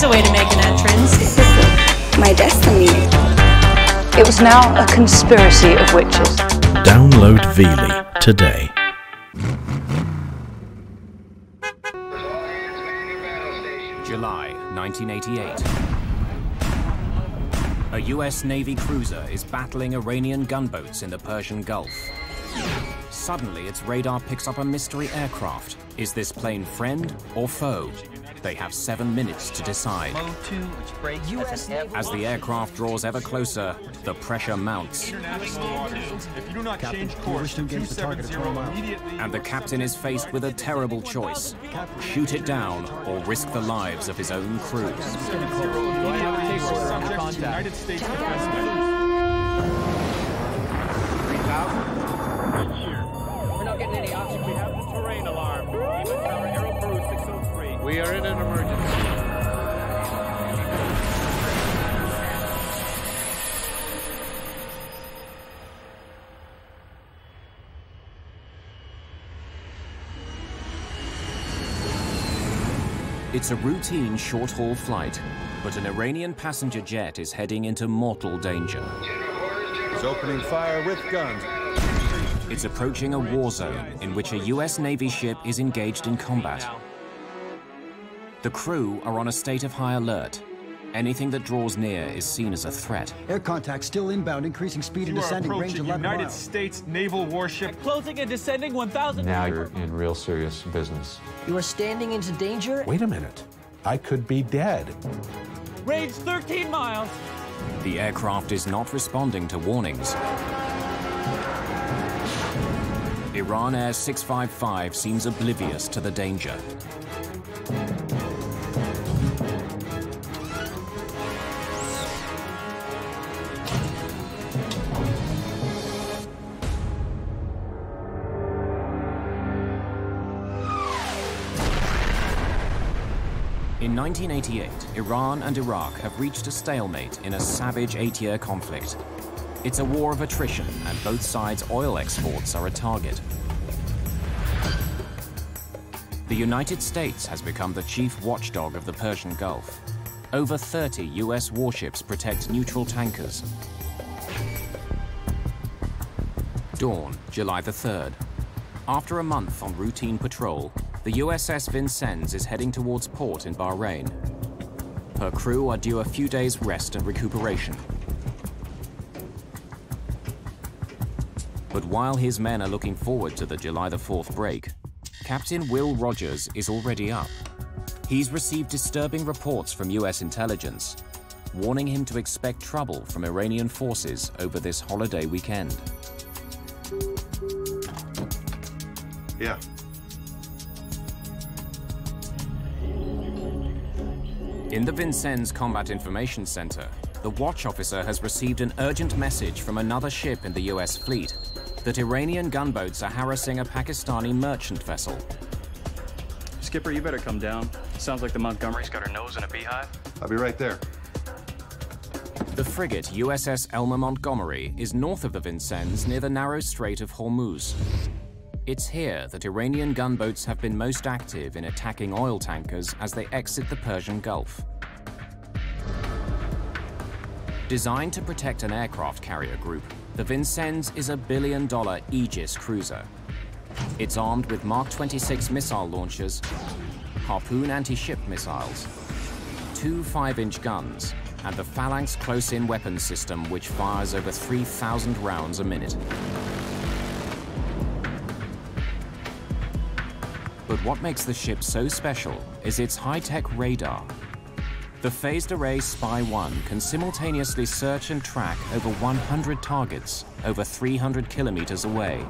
There's a way to make an entrance. My destiny. It was now a conspiracy of witches. Download Veely today. July 1988. A US Navy cruiser is battling Iranian gunboats in the Persian Gulf. Suddenly, its radar picks up a mystery aircraft. Is this plane friend or foe? They have seven minutes to decide. As the aircraft draws ever closer, the pressure mounts. If you do not change course to 270 immediately... And the captain is faced with a terrible choice. Shoot it down or risk the lives of his own crew. Subject to United States We are in an emergency. It's a routine short-haul flight, but an Iranian passenger jet is heading into mortal danger. He's opening fire with guns. It's approaching a war zone in which a US Navy ship is engaged in combat. The crew are on a state of high alert. Anything that draws near is seen as a threat. Air contact still inbound, increasing speed and You are descending range approaching 11 United miles. States naval warship. Closing and descending 1,000. Now you're in real serious business. You are standing into danger. Wait a minute. I could be dead. Range 13 miles. The aircraft is not responding to warnings. Iran Air 655 seems oblivious to the danger. 1988, Iran and Iraq have reached a stalemate in a savage eight-year conflict. It's a war of attrition, and both sides' oil exports are a target. The United States has become the chief watchdog of the Persian Gulf. Over 30 US warships protect neutral tankers. Dawn, July the 3rd. After a month on routine patrol, the USS Vincennes is heading towards port in Bahrain. Her crew are due a few days' rest and recuperation. But while his men are looking forward to the July the 4th break, Captain Will Rogers is already up. He's received disturbing reports from US intelligence, warning him to expect trouble from Iranian forces over this holiday weekend. Yeah. In the Vincennes Combat Information Center, the watch officer has received an urgent message from another ship in the US fleet that Iranian gunboats are harassing a Pakistani merchant vessel. Skipper, you better come down. Sounds like the Montgomery's got her nose in a beehive. I'll be right there. The frigate USS Elmer Montgomery is north of the Vincennes near the narrow Strait of Hormuz. It's here that Iranian gunboats have been most active in attacking oil tankers as they exit the Persian Gulf. Designed to protect an aircraft carrier group, the Vincennes is a billion-dollar Aegis cruiser. It's armed with Mark 26 missile launchers, Harpoon anti-ship missiles, two 5-inch guns, and the Phalanx close-in weapons system which fires over 3,000 rounds a minute. But what makes the ship so special is its high-tech radar. The phased array SPY-1 can simultaneously search and track over 100 targets over 300 kilometers away.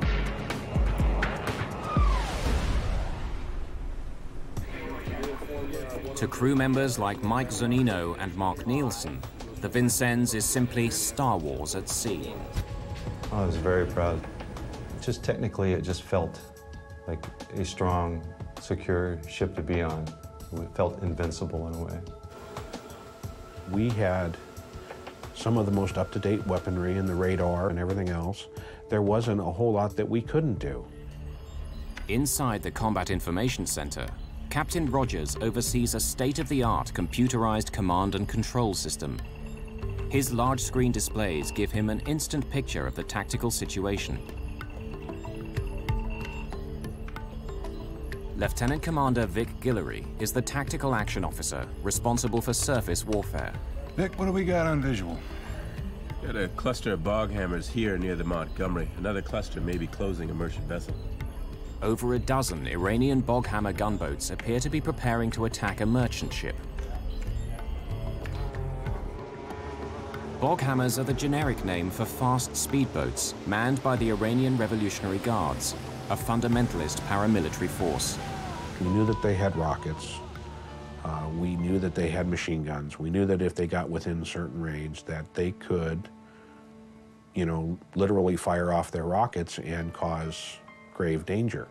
To crew members like Mike Zunino and Mark Nielsen, the Vincennes is simply Star Wars at sea. I was very proud. Just technically, it just felt like a strong, secure ship to be on. We felt invincible in a way. We had some of the most up-to-date weaponry and the radar and everything else. There wasn't a whole lot that we couldn't do. Inside the Combat Information Center, Captain Rogers oversees a state-of-the-art computerized command and control system. His large screen displays give him an instant picture of the tactical situation. Lieutenant Commander Vic Guillory is the tactical action officer responsible for surface warfare. Vic, what do we got on visual? Got a cluster of boghammers here near the Montgomery. Another cluster may be closing a merchant vessel. Over a dozen Iranian boghammer gunboats appear to be preparing to attack a merchant ship. Boghammers are the generic name for fast speedboats manned by the Iranian Revolutionary Guards, a fundamentalist paramilitary force. We knew that they had rockets. Uh, we knew that they had machine guns. We knew that if they got within certain range that they could, you know, literally fire off their rockets and cause grave danger.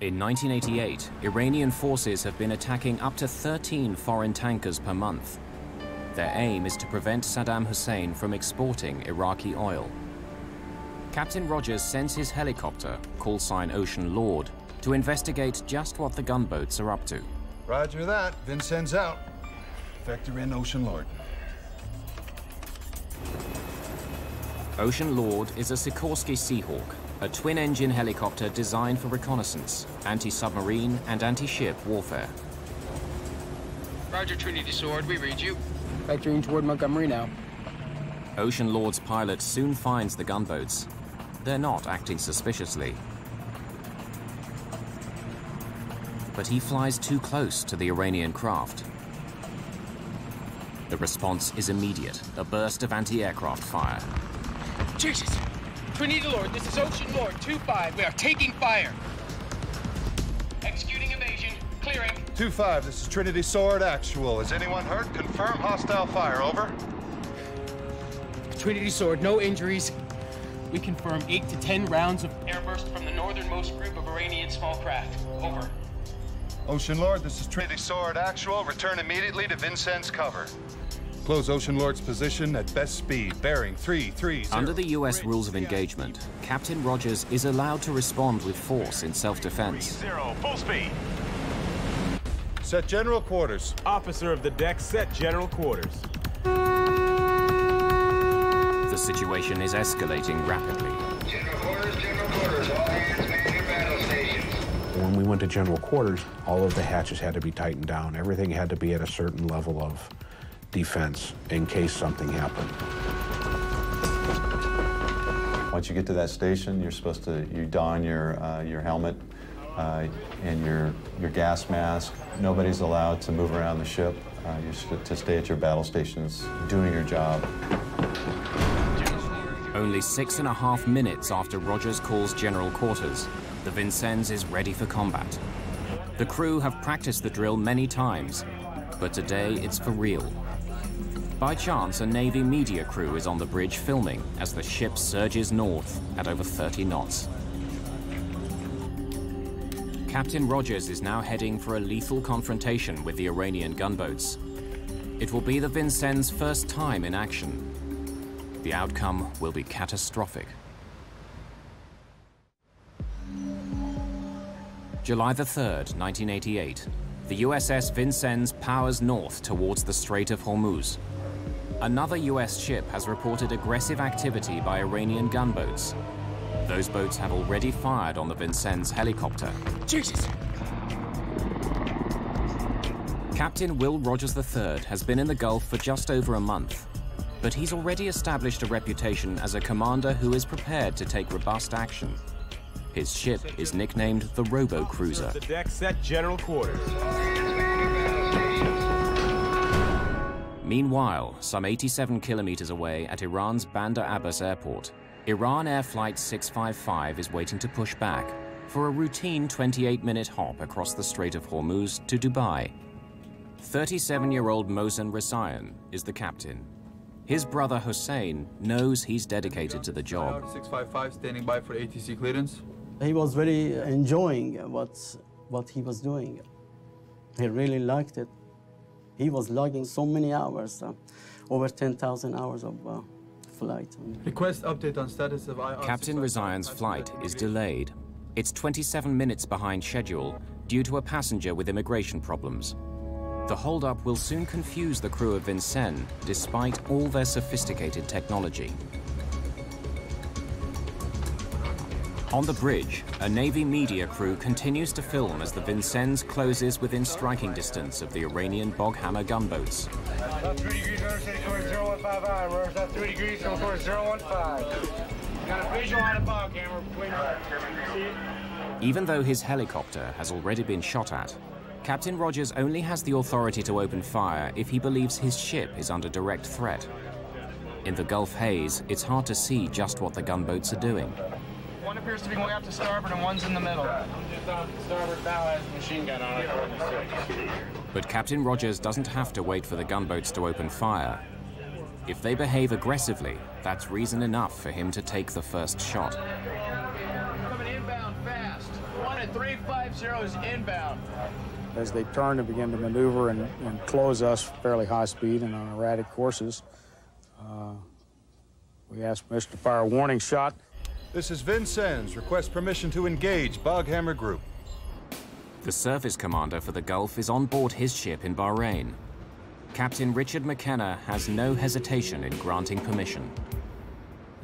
In 1988, Iranian forces have been attacking up to 13 foreign tankers per month. Their aim is to prevent Saddam Hussein from exporting Iraqi oil. Captain Rogers sends his helicopter, call sign Ocean Lord, to investigate just what the gunboats are up to. Roger that. Vincennes out. Vector in Ocean Lord. Ocean Lord is a Sikorsky Seahawk, a twin-engine helicopter designed for reconnaissance, anti-submarine and anti-ship warfare. Roger, Trinity Sword, we read you. Vectoring toward Montgomery now. Ocean Lord's pilot soon finds the gunboats. They're not acting suspiciously. But he flies too close to the Iranian craft. The response is immediate, a burst of anti-aircraft fire. Jesus! Trinity Lord, this is Ocean Lord 2-5. We are taking fire. Executing evasion. Clearing. 2-5, this is Trinity Sword Actual. Is anyone hurt? Confirm hostile fire, over. Trinity Sword, no injuries. We confirm 8 to 10 rounds of airburst from the northernmost group of Iranian small craft. Over. Ocean Lord, this is Trinity Sword Actual. Return immediately to Vincennes cover. Close Ocean Lord's position at best speed, bearing 330. Under the U.S. rules of engagement, Captain Rogers is allowed to respond with force in self-defense. Zero, full speed. Set general quarters. Officer of the deck, set general quarters. The situation is escalating rapidly. Went to general quarters, all of the hatches had to be tightened down. Everything had to be at a certain level of defense in case something happened. Once you get to that station, you're supposed to you don your uh, your helmet uh, and your your gas mask. Nobody's allowed to move around the ship. Uh, you're to stay at your battle stations, doing your job. Only six and a half minutes after Rogers calls general quarters, the Vincennes is ready for combat. The crew have practiced the drill many times, but today it's for real. By chance, a Navy media crew is on the bridge filming as the ship surges north at over 30 knots. Captain Rogers is now heading for a lethal confrontation with the Iranian gunboats. It will be the Vincennes' first time in action. The outcome will be catastrophic. July the 3rd, 1988. The USS Vincennes powers north towards the Strait of Hormuz. Another US ship has reported aggressive activity by Iranian gunboats. Those boats have already fired on the Vincennes helicopter. Jesus! Captain Will Rogers III has been in the Gulf for just over a month, but he's already established a reputation as a commander who is prepared to take robust action. His ship is nicknamed the Robo Cruiser. The deck set general quarters. Meanwhile, some 87 kilometers away at Iran's Bandar Abbas airport, Iran Air Flight 655 is waiting to push back for a routine 28-minute hop across the Strait of Hormuz to Dubai. 37-year-old Mohsen Rezaian is the captain. His brother Hussein knows he's dedicated to the job. 655 standing by for ATC clearance. He was very enjoying what, what he was doing. He really liked it. He was logging so many hours, uh, over 10,000 hours of uh, flight. Request update on status of IR Captain Rezaian's flight is delayed. It's 27 minutes behind schedule due to a passenger with immigration problems. The holdup will soon confuse the crew of Vincennes, despite all their sophisticated technology. On the bridge, a Navy media crew continues to film as the Vincennes closes within striking distance of the Iranian Boghammer gunboats. About 3 degrees, Interstate course 015 I. Where's that 3 degrees, on course 015. Got a visual on the boghammer between See it? Even though his helicopter has already been shot at, Captain Rogers only has the authority to open fire if he believes his ship is under direct threat. In the Gulf haze, it's hard to see just what the gunboats are doing. One appears to be going out to starboard and one's in the middle. Starboard bow has machine gun on it. But Captain Rogers doesn't have to wait for the gunboats to open fire. If they behave aggressively, that's reason enough for him to take the first shot. Coming inbound fast. One at 350 is inbound. As they turn and begin to maneuver and, and close us fairly high speed and on erratic courses, uh, we asked Mr. to fire a warning shot. This is Vincennes. Request permission to engage Boghammer Group. The service commander for the Gulf is on board his ship in Bahrain. Captain Richard McKenna has no hesitation in granting permission.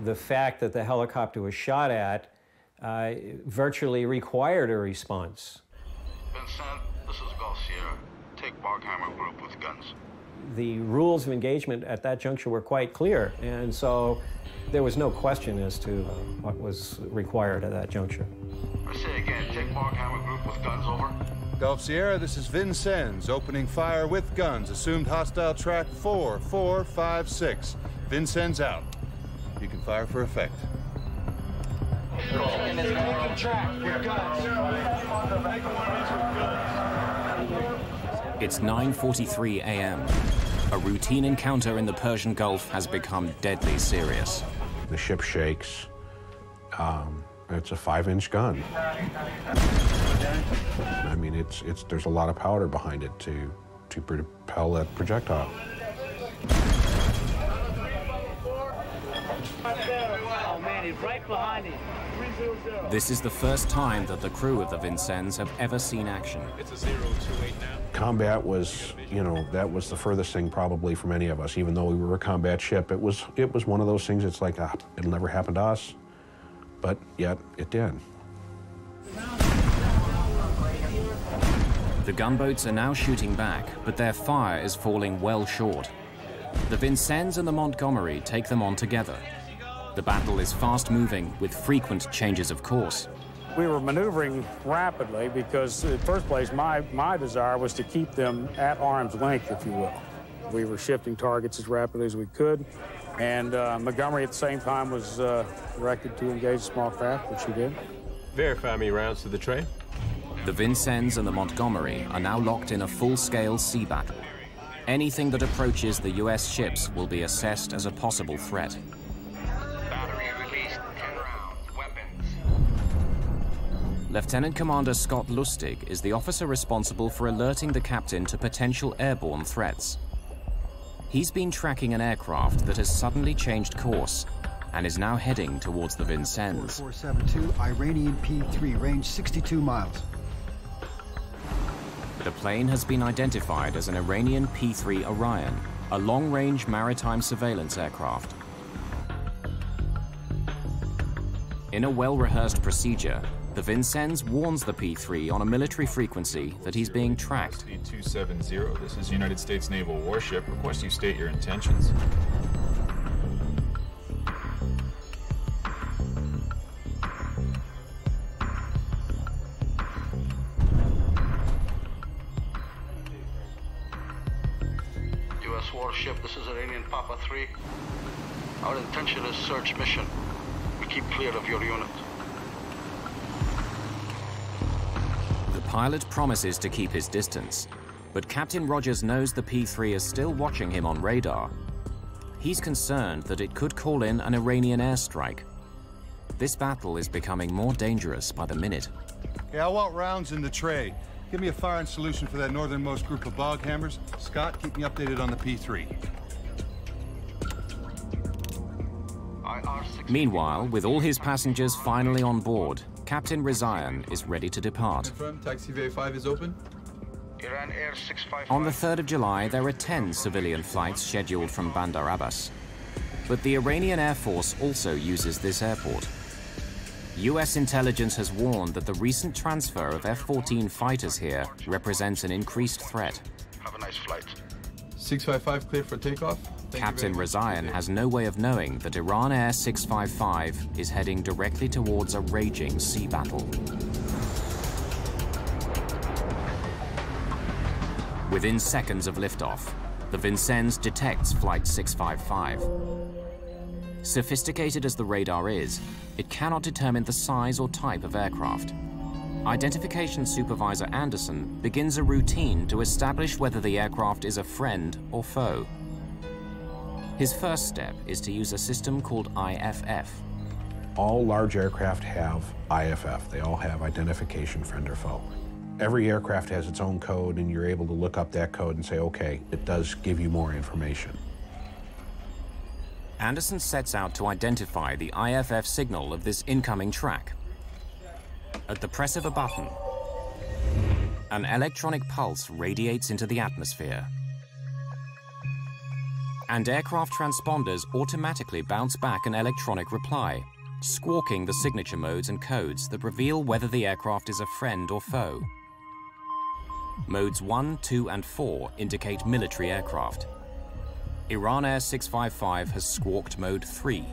The fact that the helicopter was shot at uh, virtually required a response. Vincennes, this is Gulf Sierra. Take Boghammer Group with guns. The rules of engagement at that juncture were quite clear, and so there was no question as to uh, what was required at that juncture. I say again, take Boghammer Group with guns over. Gulf Sierra, this is Vincennes. Opening fire with guns. Assumed hostile track 4456. Vincennes out. You can fire for effect. It's 9.43 a.m. A routine encounter in the Persian Gulf has become deadly serious. The ship shakes. Um, it's a five-inch gun. I mean, it's it's there's a lot of powder behind it to to propel that projectile. Oh man, he's right behind him. 300. This is the first time that the crew of the Vincennes have ever seen action. It's a 028 now. Combat was, you know, that was the furthest thing probably from any of us. Even though we were a combat ship, it was it was one of those things. It's like ah, it'll never happen to us, but yet it did. The gunboats are now shooting back, but their fire is falling well short. The Vincennes and the Montgomery take them on together. The battle is fast moving with frequent changes of course. We were maneuvering rapidly because, in the first place, my, my desire was to keep them at arm's length, if you will. We were shifting targets as rapidly as we could, and uh, Montgomery at the same time was uh, directed to engage small craft, which he did. Verify me rounds to the tray. The Vincennes and the Montgomery are now locked in a full-scale sea battle. Anything that approaches the U.S. ships will be assessed as a possible threat. Lieutenant Commander Scott Lustig is the officer responsible for alerting the captain to potential airborne threats. He's been tracking an aircraft that has suddenly changed course and is now heading towards the Vincennes. 472, Iranian P-3, range 62 miles. The plane has been identified as an Iranian P-3 Orion, a long-range maritime surveillance aircraft. In a well-rehearsed procedure, the Vincennes warns the P-3 on a military frequency that he's being tracked. 270, this is United States Naval Warship. Request you state your intentions. U.S. warship, this is Iranian Papa 3. Our intention is search mission. We keep clear of your unit. The pilot promises to keep his distance, but Captain Rogers knows the P-3 is still watching him on radar. He's concerned that it could call in an Iranian airstrike. This battle is becoming more dangerous by the minute. Yeah, I want rounds in the tray. Give me a firing solution for that northernmost group of boghammers. Scott, keep me updated on the P-3. Meanwhile, with all his passengers finally on board, Captain Rezaian is ready to depart. Confirm taxi VA5 is open. Iran Air 655. On the 3rd of July, there are 10 civilian flights scheduled from Bandar Abbas. But the Iranian Air Force also uses this airport. US intelligence has warned that the recent transfer of F-14 fighters here represents an increased threat. Have a nice flight. 655 cleared for takeoff. Captain Rezaian has no way of knowing that Iran Air 655 is heading directly towards a raging sea battle. Within seconds of liftoff, the Vincennes detects Flight 655. Sophisticated as the radar is, it cannot determine the size or type of aircraft. Identification Supervisor Anderson begins a routine to establish whether the aircraft is a friend or foe. His first step is to use a system called IFF. All large aircraft have IFF. They all have identification friend or foe. Every aircraft has its own code, and you're able to look up that code and say, okay, it does give you more information. Anderson sets out to identify the IFF signal of this incoming track. At the press of a button, an electronic pulse radiates into the atmosphere. And aircraft transponders automatically bounce back an electronic reply, squawking the signature modes and codes that reveal whether the aircraft is a friend or foe. Modes 1, 2, and 4 indicate military aircraft. Iran Air 655 has squawked Mode 3.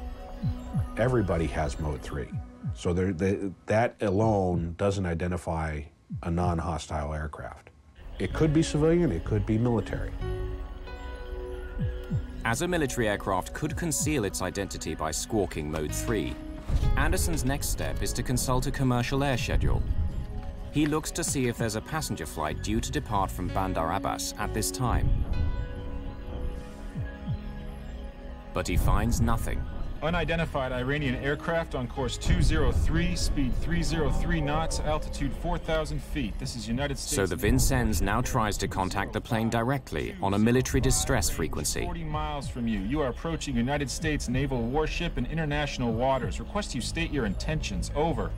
Everybody has Mode 3. So they, that alone doesn't identify a non-hostile aircraft. It could be civilian, it could be military. As a military aircraft could conceal its identity by squawking Mode 3, Anderson's next step is to consult a commercial air schedule. He looks to see if there's a passenger flight due to depart from Bandar Abbas at this time. But he finds nothing. Unidentified Iranian aircraft on course 203, speed 303 knots, altitude 4,000 feet. This is United States. So the Vincennes now tries to contact the plane directly on a military distress frequency. 40 miles from you. You are approaching United States naval warship in international waters. Request you state your intentions. Over.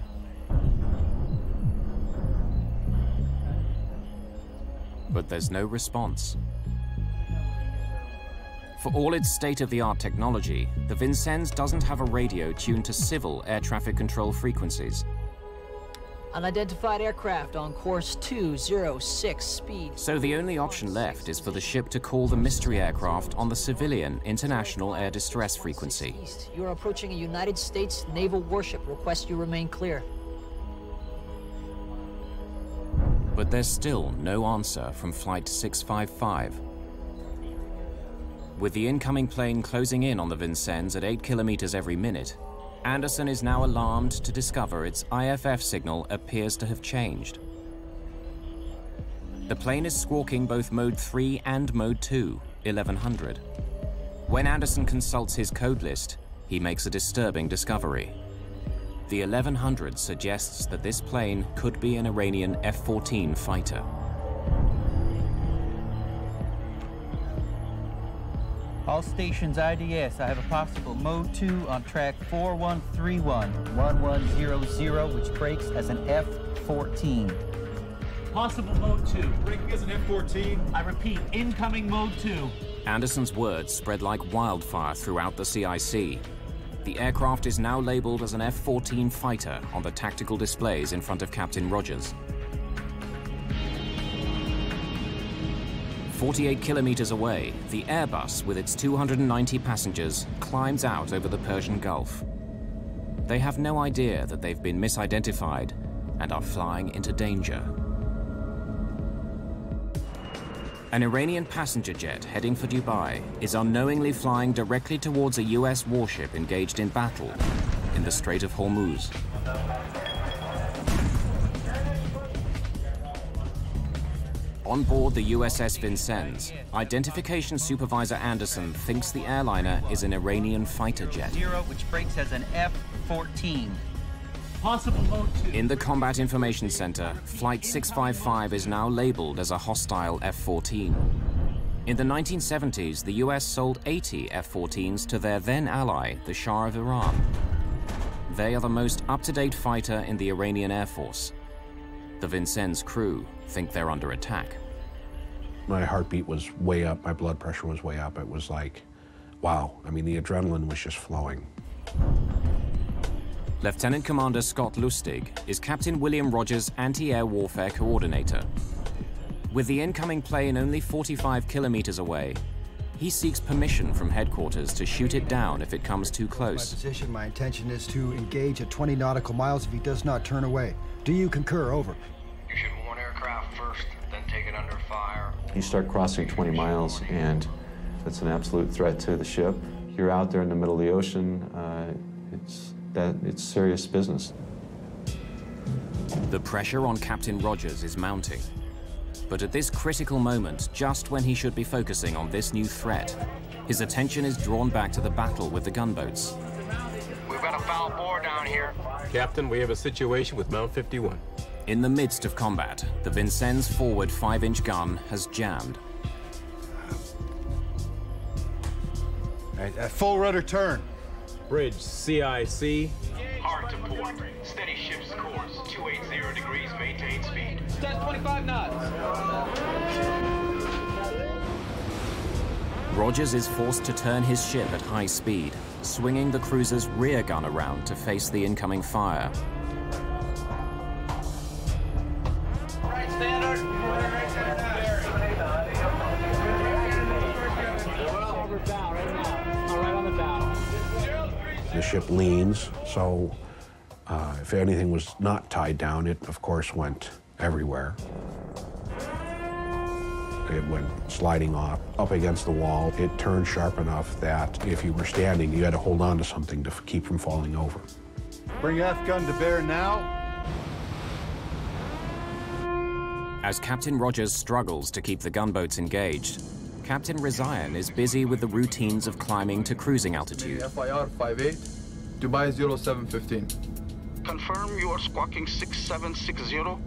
But there's no response. For all its state-of-the-art technology, the Vincennes doesn't have a radio tuned to civil air traffic control frequencies. Unidentified aircraft on course 206, speed. So the only option left is for the ship to call the mystery aircraft on the civilian International Air Distress frequency. East. You are approaching a United States naval warship. Request you remain clear. But there's still no answer from Flight 655. With the incoming plane closing in on the Vincennes at 8 kilometers every minute, Anderson is now alarmed to discover its IFF signal appears to have changed. The plane is squawking both Mode 3 and Mode 2, 1100. When Anderson consults his code list, he makes a disturbing discovery. The 1100 suggests that this plane could be an Iranian F-14 fighter. All stations IDS, I have a possible mode 2 on track 4131, 1100, which breaks as an F-14. Possible mode 2. Breaking as an F-14. I repeat, incoming mode 2. Anderson's words spread like wildfire throughout the CIC. The aircraft is now labeled as an F-14 fighter on the tactical displays in front of Captain Rogers. 48 kilometers away, the Airbus, with its 290 passengers, climbs out over the Persian Gulf. They have no idea that they've been misidentified and are flying into danger. An Iranian passenger jet heading for Dubai is unknowingly flying directly towards a US warship engaged in battle in the Strait of Hormuz. On board the USS Vincennes, Identification Supervisor Anderson thinks the airliner is an Iranian fighter jet. Zero, which breaks as an F-14. Possible mode 2. In the Combat Information Center, Flight 655 is now labeled as a hostile F-14. In the 1970s, the US sold 80 F-14s to their then ally, the Shah of Iran. they are the most up-to-date fighter in the Iranian Air Force. The Vincennes crew think they're under attack. My heartbeat was way up, my blood pressure was way up. It was like, wow. I mean, the adrenaline was just flowing. Lieutenant Commander Scott Lustig is Captain William Rogers' anti-air warfare coordinator. With the incoming plane only 45 kilometers away, he seeks permission from headquarters to shoot it down if it comes too close. My close. position, my intention is to engage at 20 nautical miles if he does not turn away. Do you concur? Over. You start crossing 20 miles, and it's an absolute threat to the ship. You're out there in the middle of the ocean. Uh, it's that it's serious business. The pressure on Captain Rogers is mounting. But at this critical moment, just when he should be focusing on this new threat, his attention is drawn back to the battle with the gunboats. We've got a foul bore down here. Captain, we have a situation with Mount 51. In the midst of combat, the Vincennes forward 5-inch gun has jammed. Right, at full rudder turn. Bridge CIC. Hard to port. Steady ship's course. 280 degrees, maintain speed. That's 25 knots. Rogers is forced to turn his ship at high speed, swinging the cruiser's rear gun around to face the incoming fire. The ship leans, so uh, if anything was not tied down, it of course went everywhere. It went sliding off up against the wall. It turned sharp enough that if you were standing, you had to hold on to something to keep from falling over. Bring F gun to bear now. As Captain Rogers struggles to keep the gunboats engaged, Captain Rezaian is busy with the routines of climbing to cruising altitude. FIR 58, Dubai 0715. Confirm you are squawking 6760.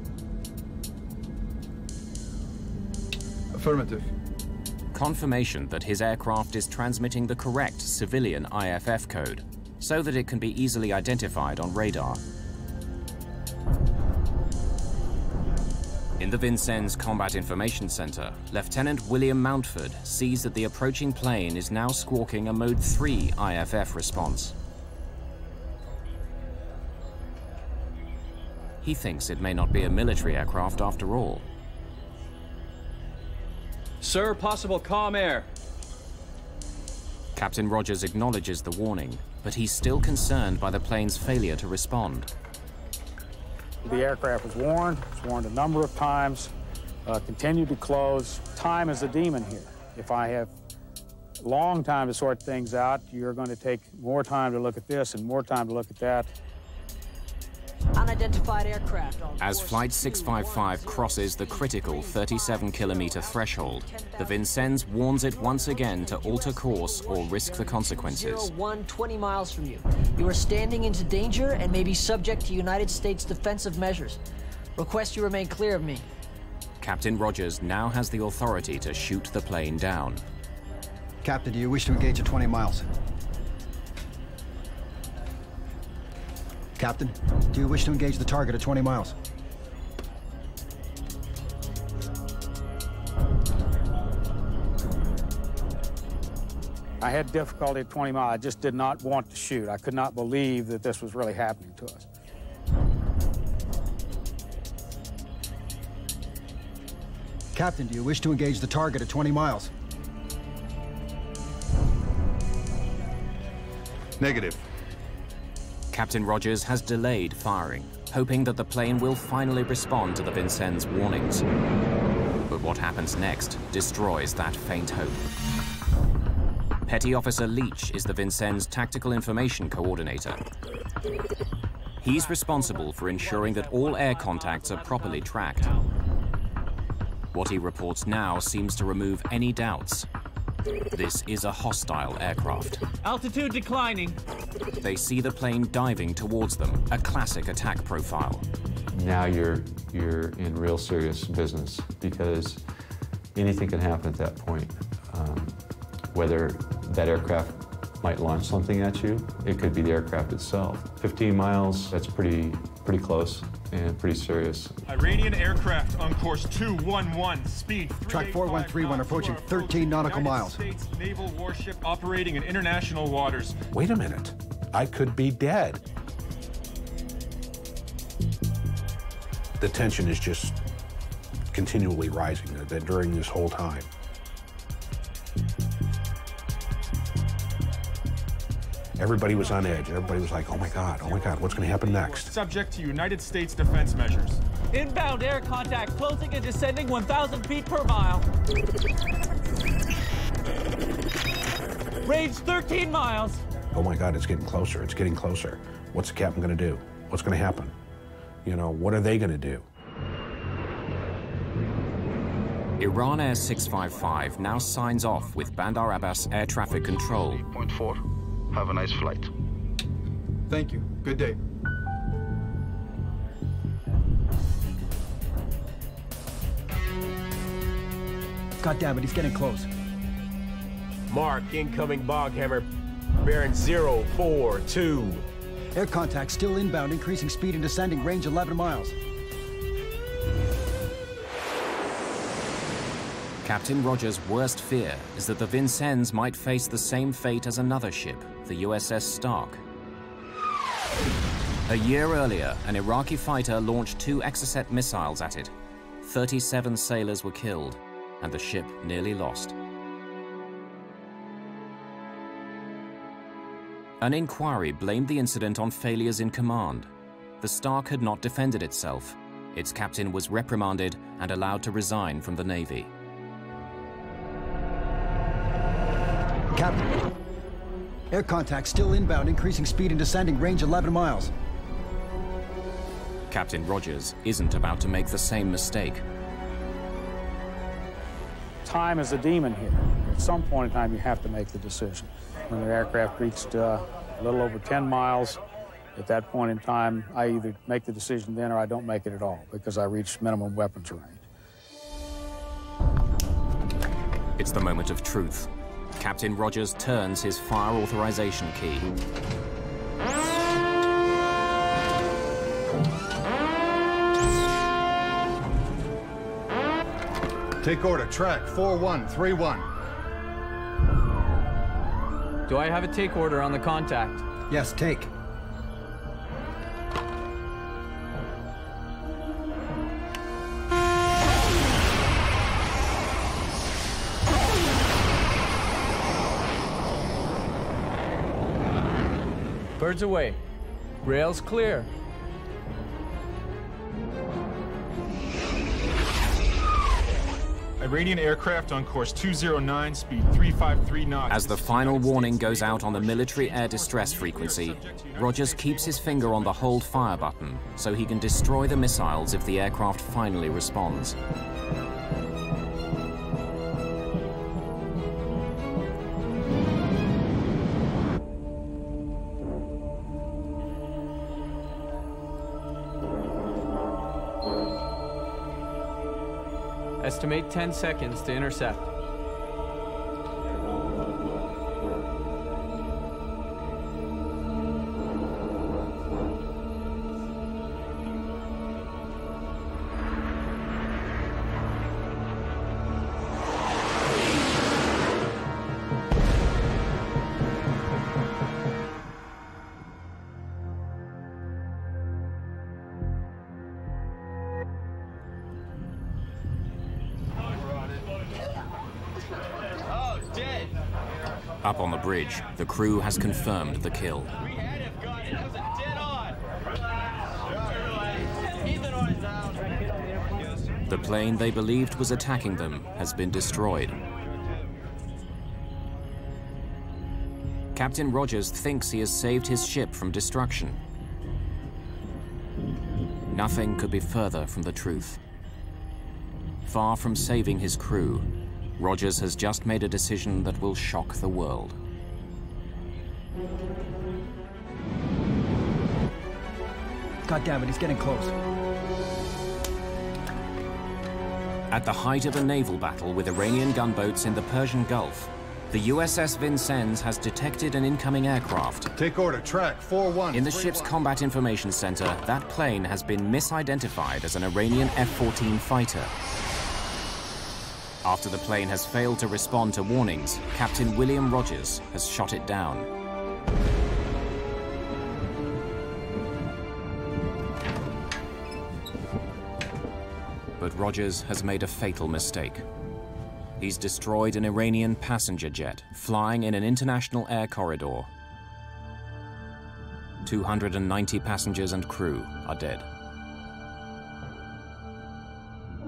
Affirmative. Confirmation that his aircraft is transmitting the correct civilian IFF code, so that it can be easily identified on radar. In the Vincennes Combat Information Center, Lieutenant William Mountford sees that the approaching plane is now squawking a Mode 3 IFF response. He thinks it may not be a military aircraft after all. Sir, possible COMAIR. Captain Rogers acknowledges the warning, but he's still concerned by the plane's failure to respond. The aircraft was warned, was warned a number of times, uh, continued to close. Time is a demon here. If I have long time to sort things out, you're going to take more time to look at this and more time to look at that. Unidentified aircraft As Flight 655 crosses the critical 37 kilometer threshold, the Vincennes warns it once again to alter course or risk the consequences. 01, 20 miles from you. You are standing into danger and may be subject to United States defensive measures. Request you remain clear of me. Captain Rogers now has the authority to shoot the plane down. Captain, do you wish to engage at 20 miles? Captain, do you wish to engage the target at 20 miles? I had difficulty at 20 miles. I just did not want to shoot. I could not believe that this was really happening to us. Captain, do you wish to engage the target at 20 miles? Negative. Captain Rogers has delayed firing, hoping that the plane will finally respond to the Vincennes warnings. But what happens next destroys that faint hope. Petty Officer Leach is the Vincennes Tactical Information Coordinator. He's responsible for ensuring that all air contacts are properly tracked. What he reports now seems to remove any doubts. This is a hostile aircraft. Altitude declining. They see the plane diving towards them, a classic attack profile. Now you're you're in real serious business because anything can happen at that point. Um, whether that aircraft might launch something at you. It could be the aircraft itself. 15 miles, that's pretty, pretty close and pretty serious. Iranian aircraft on course 211, speed Track 4131 approaching 13 nautical miles. States naval warship operating in international waters. Wait a minute. I could be dead. The tension is just continually rising uh, during this whole time. Everybody was on edge. Everybody was like, oh my God, oh my God, what's going to happen next? Subject to United States defense measures. Inbound air contact, closing and descending 1,000 feet per mile. Range 13 miles. Oh my God, it's getting closer. It's getting closer. What's the captain going to do? What's going to happen? You know, what are they going to do? Iran Air 655 now signs off with Bandar Abbas Air Traffic Control. Point four. Have a nice flight. Thank you. Good day. God damn it, he's getting close. Mark, incoming Boghammer, bearing 042. Air contact still inbound, increasing speed and descending, range 11 miles. Captain Rogers' worst fear is that the Vincennes might face the same fate as another ship, the USS Stark. A year earlier, an Iraqi fighter launched two Exocet missiles at it. 37 sailors were killed, and the ship nearly lost. An inquiry blamed the incident on failures in command. The Stark had not defended itself. Its captain was reprimanded and allowed to resign from the Navy. Captain. Air contact still inbound, increasing speed and descending, range 11 miles. Captain Rogers isn't about to make the same mistake. Time is a demon here. At some point in time, you have to make the decision. When the aircraft reached uh, a little over 10 miles, at that point in time, I either make the decision then or I don't make it at all because I reached minimum weapons range. It's the moment of truth. Captain Rogers turns his fire authorization key. Take order, track 4131. Do I have a take order on the contact? Yes, take. Birds away. Rails clear. Iranian aircraft on course 209, speed 353 knots. As the final warning goes out on the military air distress frequency, Rogers keeps his finger on the hold fire button so he can destroy the missiles if the aircraft finally responds. Estimate 10 seconds to intercept. The crew has confirmed the kill. The plane they believed was attacking them has been destroyed. Captain Rogers thinks he has saved his ship from destruction. Nothing could be further from the truth. Far from saving his crew, Rogers has just made a decision that will shock the world. God damn it, he's getting close. At the height of a naval battle with Iranian gunboats in the Persian Gulf, The USS Vincennes has detected an incoming aircraft. Take order, track 4-1. In the ship's combat information center, that plane has been misidentified as an Iranian F-14 fighter. After the plane has failed to respond to warnings, Captain William Rogers has shot it down. But Rogers has made a fatal mistake. He's destroyed an Iranian passenger jet flying in an international air corridor. 290 passengers and crew are dead.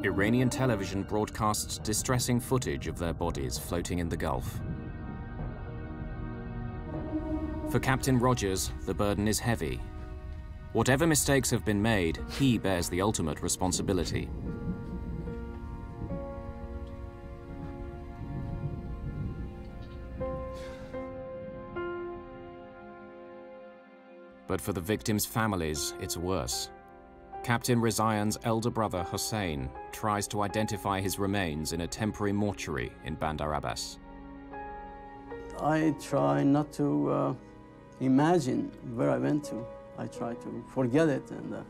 Iranian television broadcasts distressing footage of their bodies floating in the Gulf. For Captain Rogers, the burden is heavy. Whatever mistakes have been made, he bears the ultimate responsibility. But for the victims' families, it's worse. Captain Rezaian's elder brother Hossein tries to identify his remains in a temporary mortuary in Bandar Abbas. I try not to uh, imagine where I went to. I try to forget it. And uh,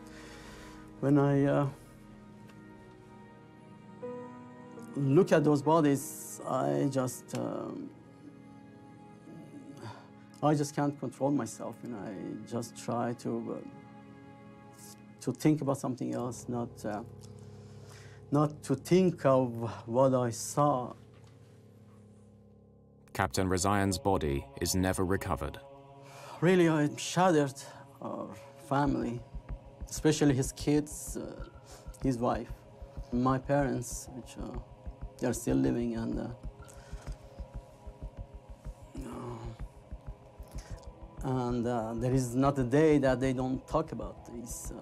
when I uh, look at those bodies, I just um, I just can't control myself, and I just try to uh, to think about something else, not uh, not to think of what I saw. Captain Rezaian's body is never recovered. Really, I shattered our family, especially his kids, uh, his wife, my parents, which uh, they're still living, and and uh, there is not a day that they don't talk about this, uh,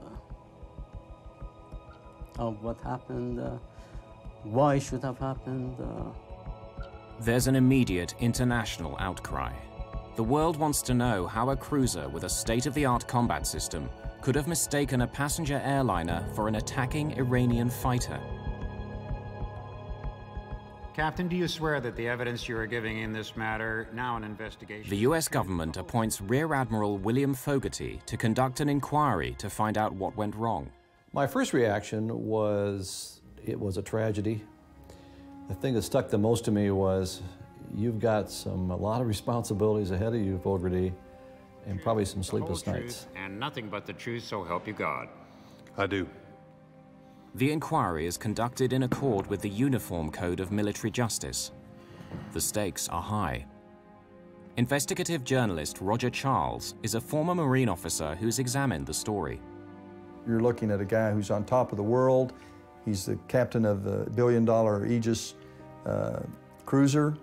of what happened, uh, why it should have happened. uh. There's an immediate international outcry. The world wants to know how a cruiser with a state-of-the-art combat system could have mistaken a passenger airliner for an attacking Iranian fighter. Captain, do you swear that the evidence you are giving in this matter, now an investigation... The US government appoints Rear Admiral William Fogarty to conduct an inquiry to find out what went wrong. My first reaction was it was a tragedy. The thing that stuck the most to me was you've got some a lot of responsibilities ahead of you, Fogarty, and probably some sleepless The whole nights. and nothing but the truth, so help you God. I do. The inquiry is conducted in accord with the Uniform Code of Military Justice. The stakes are high. Investigative journalist Roger Charles is a former Marine officer who's examined the story. You're looking at a guy who's on top of the world. He's the captain of the billion dollar Aegis uh, cruiser.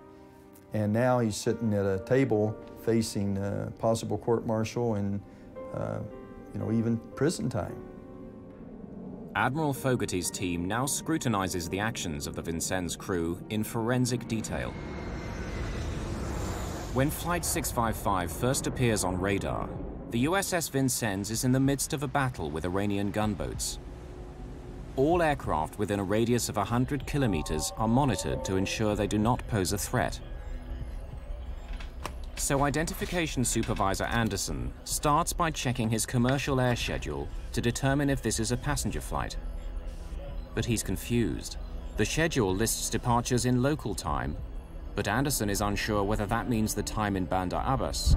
And now he's sitting at a table facing uh, possible court martial and, uh, you know, even prison time. Admiral Fogarty's team now scrutinizes the actions of the Vincennes crew in forensic detail. When Flight 655 first appears on radar, the USS Vincennes is in the midst of a battle with Iranian gunboats. All aircraft within a radius of 100 kilometers are monitored to ensure they do not pose a threat. So Identification Supervisor Anderson starts by checking his commercial air schedule to determine if this is a passenger flight. But he's confused. The schedule lists departures in local time, but Anderson is unsure whether that means the time in Bandar Abbas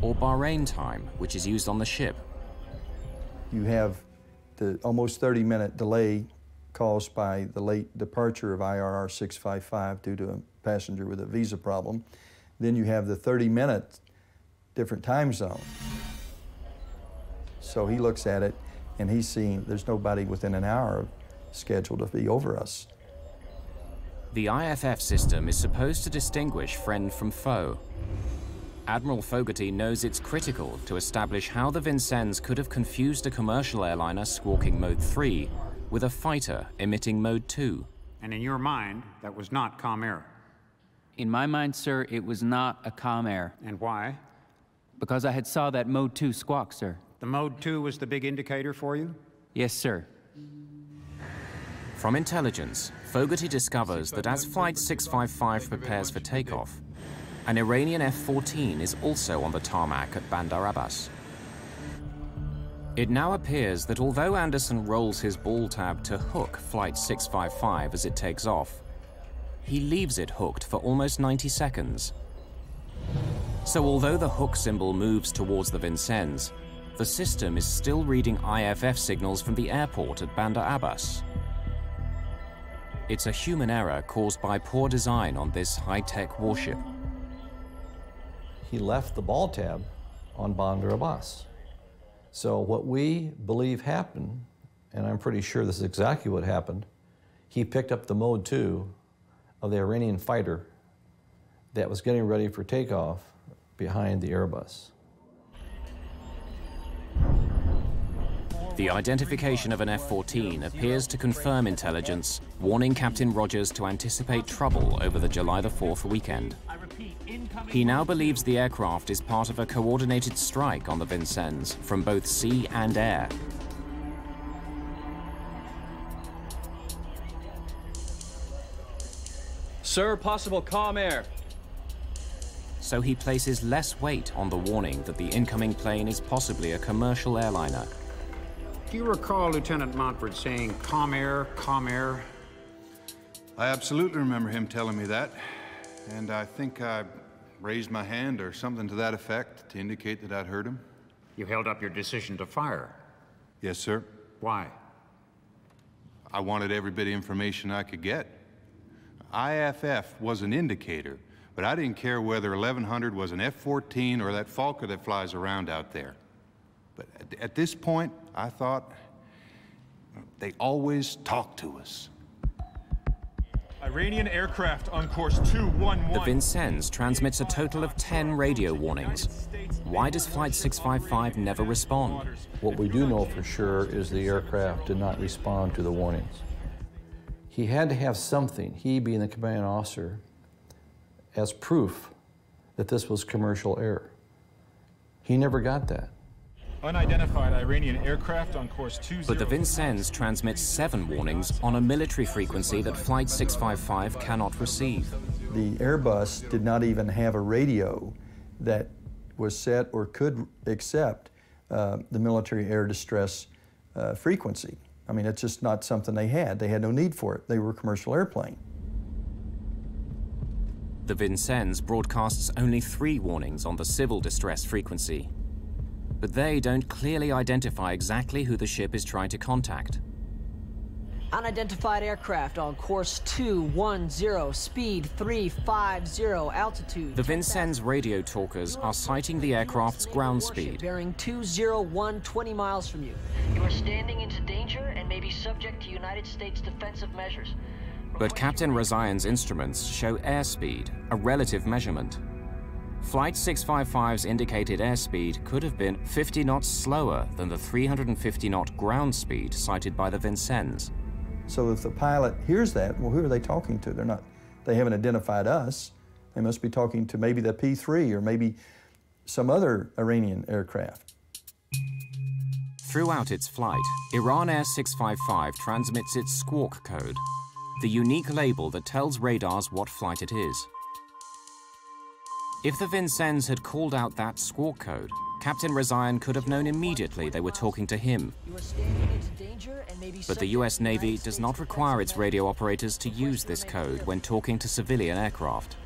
or Bahrain time, which is used on the ship. You have the almost 30 minute delay caused by the late departure of IRR 655 due to a passenger with a visa problem. Then you have the 30 minute different time zone. So he looks at it and he's seeing there's nobody within an hour scheduled to be over us. The IFF system is supposed to distinguish friend from foe. Admiral Fogarty knows it's critical to establish how the Vincennes could have confused a commercial airliner squawking Mode 3 with a fighter emitting Mode 2. And in your mind, that was not calm Comair. In my mind, sir, it was not a calm Comair. And why? Because I had saw that Mode 2 squawk, sir. The Mode 2 was the big indicator for you? Yes, sir. From intelligence, Fogarty discovers that as Flight 655 prepares for takeoff, an Iranian F-14 is also on the tarmac at Bandar Abbas. It now appears that although Anderson rolls his ball tab to hook Flight 655 as it takes off, he leaves it hooked for almost 90 seconds. So although the hook symbol moves towards the Vincennes, the system is still reading IFF signals from the airport at Bandar Abbas. It's a human error caused by poor design on this high-tech warship. He left the ball tab on Bandar Abbas. So what we believe happened, and I'm pretty sure this is exactly what happened, he picked up the mode 2 of the Iranian fighter that was getting ready for takeoff behind the Airbus. The identification of an F-14 appears to confirm intelligence, warning Captain Rogers to anticipate trouble over the July the 4th weekend. He now believes the aircraft is part of a coordinated strike on the Vincennes from both sea and air. Sir, possible COMAIR. So he places less weight on the warning that the incoming plane is possibly a commercial airliner. Do you recall Lieutenant Montford saying, COMAIR, calm air? I absolutely remember him telling me that. And I think I raised my hand or something to that effect to indicate that I'd heard him. You held up your decision to fire. Yes, sir. Why? I wanted every bit of information I could get. IFF was an indicator, but I didn't care whether 1100 was an F-14 or that Fokker that flies around out there. But at, at this point, I thought they always talk to us. Iranian aircraft on course 211. The Vincennes transmits a total of 10 radio warnings. Why does Flight 655 never respond? What we do know for sure is the aircraft did not respond to the warnings. He had to have something, he being the commanding officer, as proof that this was commercial air. He never got that. Unidentified Iranian aircraft on course 20. But the Vincennes transmits seven warnings on a military frequency that Flight 655 cannot receive. The Airbus did not even have a radio that was set or could accept uh, the military air distress uh, frequency. I mean, it's just not something they had. They had no need for it. They were a commercial airplane. The Vincennes broadcasts only three warnings on the civil distress frequency. But they don't clearly identify exactly who the ship is trying to contact. Unidentified aircraft on course 210, speed 350, altitude. The Vincennes radio talkers are citing the aircraft's ground speed. Bearing 201, 20 miles from you. You are standing into danger and may be subject to United States defensive measures. But Captain Rezaian's instruments show airspeed, a relative measurement. Flight 655's indicated airspeed could have been 50 knots slower than the 350 knot ground speed cited by the Vincennes. So if the pilot hears that, well, who are they talking to? They're not, they haven't identified us. They must be talking to maybe the P-3 or maybe some other Iranian aircraft. Throughout its flight, Iran Air 655 transmits its squawk code, the unique label that tells radars what flight it is. If the Vincennes had called out that squawk code, Captain Rezaian could have known immediately they were talking to him. But the US Navy does not require its radio operators to use this code when talking to civilian aircraft.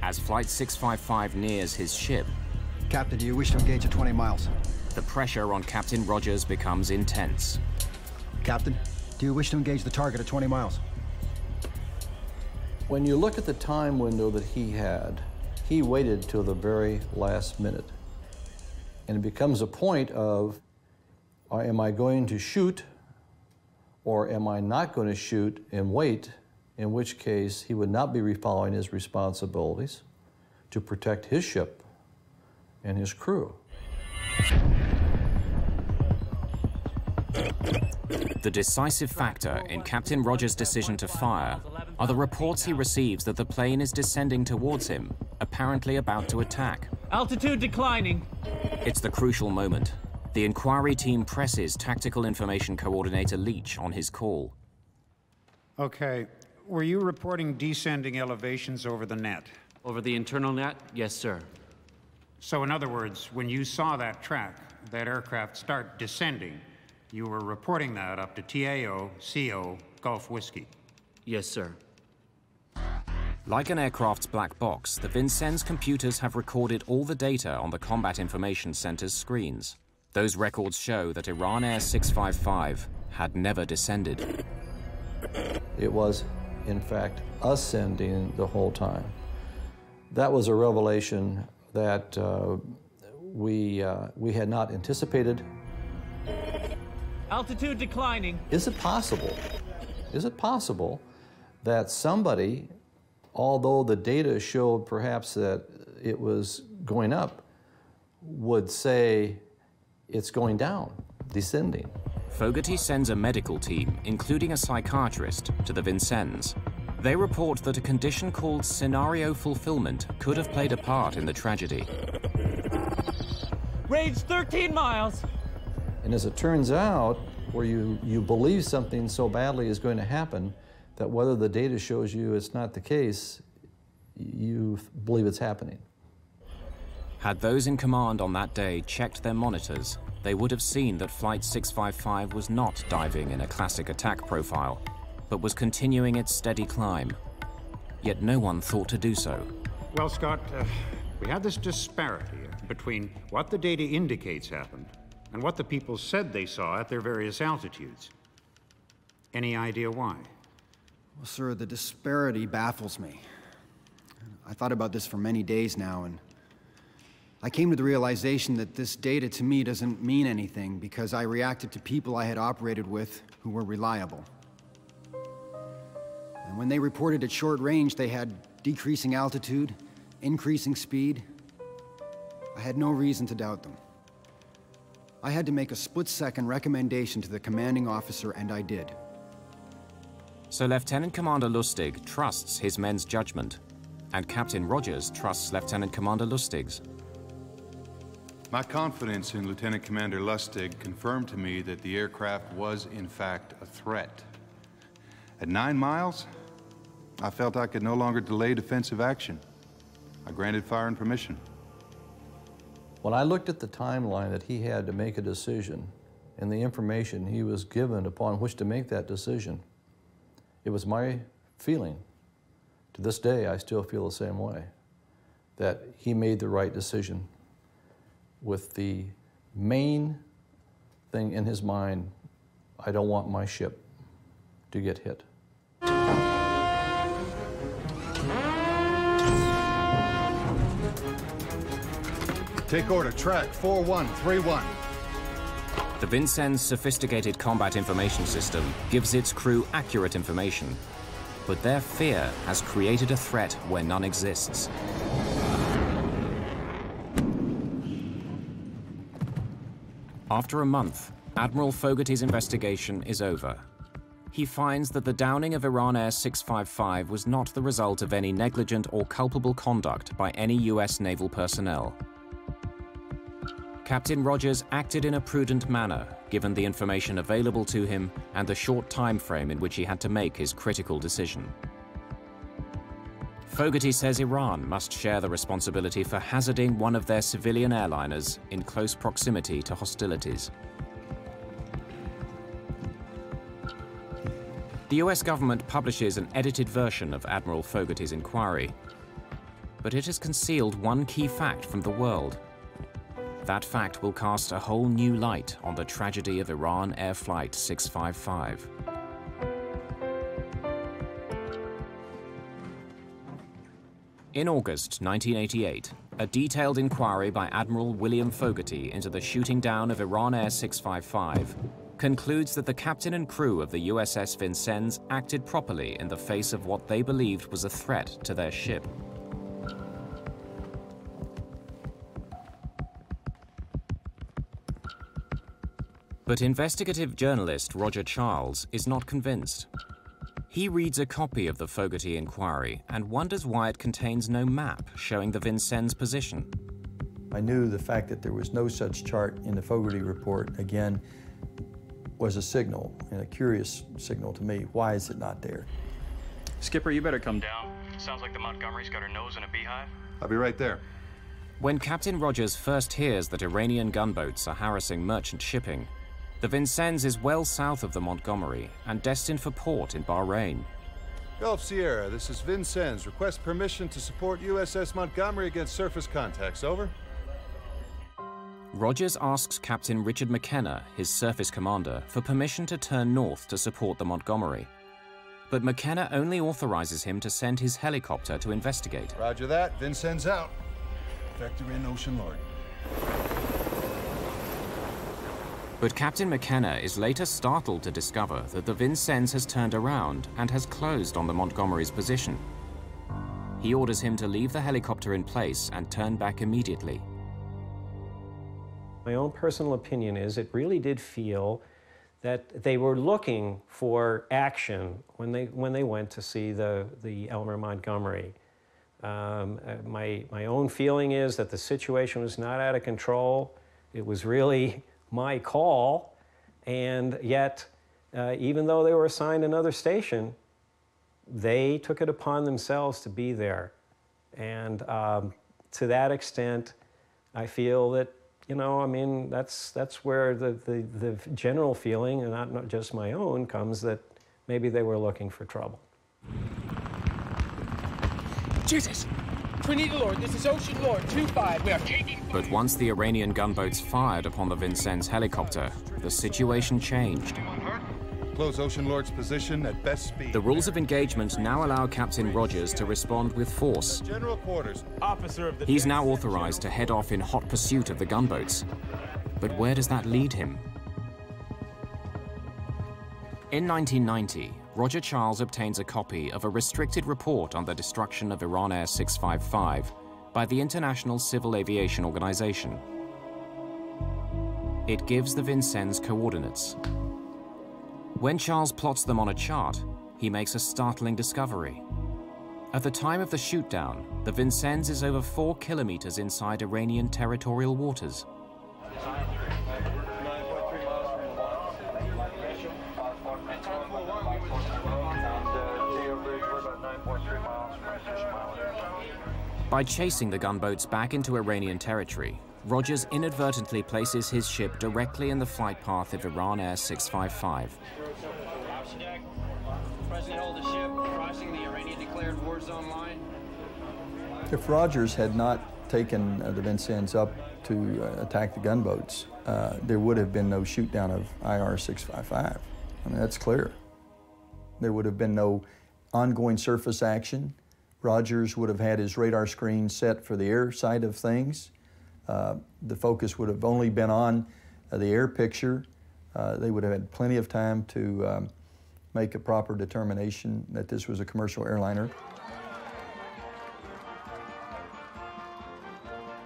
As Flight 655 nears his ship, Captain, do you wish to engage at 20 miles? The pressure on Captain Rogers becomes intense. Captain, do you wish to engage the target at 20 miles? When you look at the time window that he had, he waited till the very last minute. And it becomes a point of, uh, am I going to shoot or am I not going to shoot and wait, in which case he would not be following his responsibilities to protect his ship and his crew. The decisive factor in Captain Rogers' decision to fire are the reports he receives that the plane is descending towards him, apparently about to attack. Altitude declining. It's the crucial moment. The inquiry team presses Tactical Information Coordinator Leach on his call. Okay. Were you reporting descending elevations over the net? Over the internal net? Yes, sir. So, in other words, when you saw that track, that aircraft start descending, you were reporting that up to TAO, CO, Gulf Whiskey? Yes, sir. Like an aircraft's black box, the Vincennes computers have recorded all the data on the Combat Information Center's screens. Those records show that Iran Air 655 had never descended. It was, in fact, ascending the whole time. That was a revelation that uh, we, uh, we had not anticipated. Altitude declining. Is it possible? Is it possible that somebody, although the data showed perhaps that it was going up, would say it's going down, descending? Fogarty sends a medical team, including a psychiatrist, to the Vincennes. They report that a condition called scenario fulfillment could have played a part in the tragedy. Range 13 miles. And as it turns out, where you, you believe something so badly is going to happen, that whether the data shows you it's not the case, you believe it's happening. Had those in command on that day checked their monitors, they would have seen that Flight 655 was not diving in a classic attack profile, but was continuing its steady climb. Yet no one thought to do so. Well, Scott, uh, we have this disparity between what the data indicates happened and what the people said they saw at their various altitudes. Any idea why? Well, sir, the disparity baffles me. I thought about this for many days now, and I came to the realization that this data to me doesn't mean anything because I reacted to people I had operated with who were reliable. And when they reported at short range, they had decreasing altitude, increasing speed. I had no reason to doubt them. I had to make a split-second recommendation to the commanding officer, and I did. So Lieutenant Commander Lustig trusts his men's judgment, and Captain Rogers trusts Lieutenant Commander Lustig's. My confidence in Lieutenant Commander Lustig confirmed to me that the aircraft was, in fact, a threat. At nine miles, I felt I could no longer delay defensive action. I granted firing permission. When I looked at the timeline that he had to make a decision and the information he was given upon which to make that decision, it was my feeling, to this day I still feel the same way, that he made the right decision with the main thing in his mind, I don't want my ship to get hit. Take order, track 4131. The Vincennes' sophisticated combat information system gives its crew accurate information, but their fear has created a threat where none exists. After a month, Admiral Fogarty's investigation is over. He finds that the downing of Iran Air 655 was not the result of any negligent or culpable conduct by any U.S. naval personnel. Captain Rogers acted in a prudent manner, given the information available to him and the short time frame in which he had to make his critical decision. Fogarty says Iran must share the responsibility for hazarding one of their civilian airliners in close proximity to hostilities. The US government publishes an edited version of Admiral Fogarty's inquiry, but it has concealed one key fact from the world. That fact will cast a whole new light on the tragedy of Iran Air Flight 655. In August 1988, a detailed inquiry by Admiral William Fogarty into the shooting down of Iran Air 655 concludes that the captain and crew of the USS Vincennes acted properly in the face of what they believed was a threat to their ship. But investigative journalist Roger Charles is not convinced. He reads a copy of the Fogarty inquiry and wonders why it contains no map showing the Vincennes' position. I knew the fact that there was no such chart in the Fogarty report, again, was a signal, and a curious signal to me. Why is it not there? Skipper, you better come down. Sounds like the Montgomery's got her nose in a beehive. I'll be right there. When Captain Rogers first hears that Iranian gunboats are harassing merchant shipping, the Vincennes is well south of the Montgomery and destined for port in Bahrain. Gulf Sierra, this is Vincennes. Request permission to support USS Montgomery against surface contacts. Over. Rogers asks Captain Richard McKenna, his surface commander, for permission to turn north to support the Montgomery. But McKenna only authorizes him to send his helicopter to investigate. Roger that. Vincennes out. Vector in Ocean Lord. But Captain McKenna is later startled to discover that the Vincennes has turned around and has closed on the Montgomery's position. He orders him to leave the helicopter in place and turn back immediately. My own personal opinion is it really did feel that they were looking for action when they, when they went to see the, the Elmer Montgomery. Um, uh, my, my own feeling is that the situation was not out of control. It was really my call, and yet, uh, even though they were assigned another station, they took it upon themselves to be there. And um, to that extent, I feel that you know, I mean, that's, that's where the, the, the general feeling, and not, not just my own, comes that maybe they were looking for trouble. Jesus! Trinity Lord, this is Ocean Lord 2-5. We are taking... But once the Iranian gunboats fired upon the Vincennes helicopter, the situation changed. Close Ocean Lord's position at best speed. The rules of engagement now allow Captain Rogers to respond with force. General quarters. Officer of the He's now authorized to head off in hot pursuit of the gunboats. But where does that lead him? In 1990, Roger Charles obtains a copy of a restricted report on the destruction of Iran Air 655 by the International Civil Aviation Organization. It gives the Vincennes coordinates. When Charles plots them on a chart, he makes a startling discovery. At the time of the shootdown, the Vincennes is over four kilometers inside Iranian territorial waters. By chasing the gunboats back into Iranian territory, Rogers inadvertently places his ship directly in the flight path of Iran Air 655. If Rogers had not taken uh, the Vincennes up to uh, attack the gunboats, uh, there would have been no shootdown of IR-655. I mean, that's clear. There would have been no ongoing surface action. Rogers would have had his radar screen set for the air side of things. Uh, the focus would have only been on uh, the air picture. Uh, they would have had plenty of time to um, make a proper determination that this was a commercial airliner.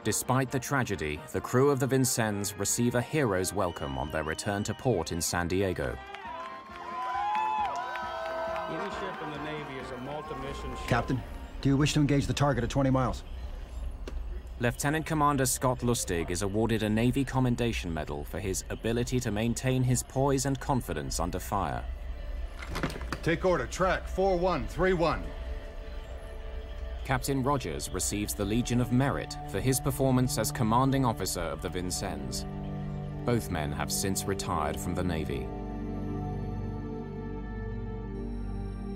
Despite the tragedy, the crew of the Vincennes receive a hero's welcome on their return to port in San Diego. Any ship in the Navy is a multi-mission ship. Captain, do you wish to engage the target at 20 miles? Lieutenant Commander Scott Lustig is awarded a Navy Commendation Medal for his ability to maintain his poise and confidence under fire. Take order, track 4131. Captain Rogers receives the Legion of Merit for his performance as commanding officer of the Vincennes. Both men have since retired from the Navy.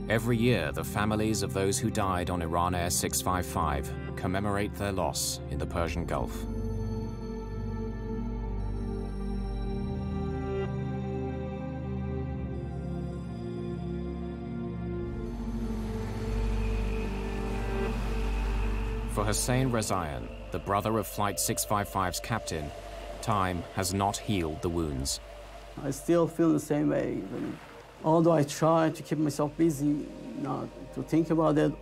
Every year, the families of those who died on Iran Air 655 commemorate their loss in the Persian Gulf. For Hussein Rezaian, the brother of Flight 655's captain, time has not healed the wounds. I still feel the same way. Although I try to keep myself busy, not to think about it,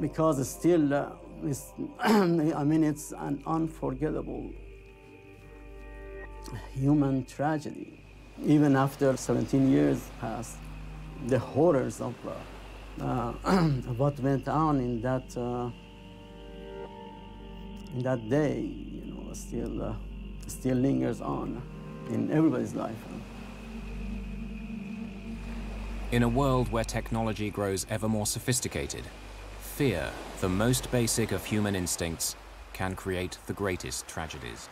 because still, uh, I mean, it's an unforgettable human tragedy. Even after 17 years passed, the horrors of uh, uh, what went on in that, uh, in that day, you know, still, uh, still lingers on in everybody's life. In a world where technology grows ever more sophisticated, fear, the most basic of human instincts, can create the greatest tragedies.